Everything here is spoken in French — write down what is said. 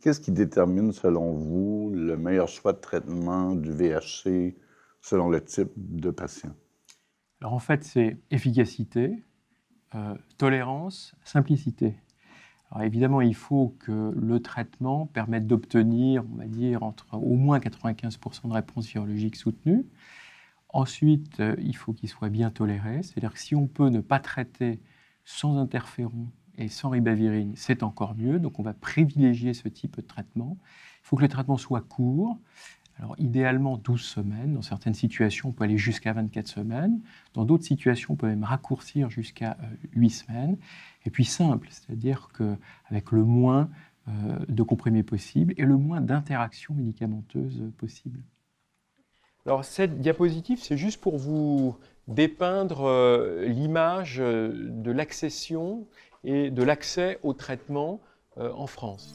Qu'est-ce qui détermine, selon vous, le meilleur choix de traitement du VHC selon le type de patient? Alors en fait, c'est efficacité, euh, tolérance, simplicité. Alors évidemment, il faut que le traitement permette d'obtenir, on va dire, entre au moins 95% de réponse virologique soutenue. Ensuite, euh, il faut qu'il soit bien toléré, c'est-à-dire que si on peut ne pas traiter sans interféron et sans ribavirine, c'est encore mieux. Donc on va privilégier ce type de traitement. Il faut que le traitement soit court. Alors idéalement 12 semaines. Dans certaines situations, on peut aller jusqu'à 24 semaines. Dans d'autres situations, on peut même raccourcir jusqu'à 8 euh, semaines. Et puis simple, c'est-à-dire qu'avec le moins euh, de comprimés possible et le moins d'interactions médicamenteuses possibles. Alors cette diapositive, c'est juste pour vous dépeindre euh, l'image de l'accession et de l'accès au traitement en France.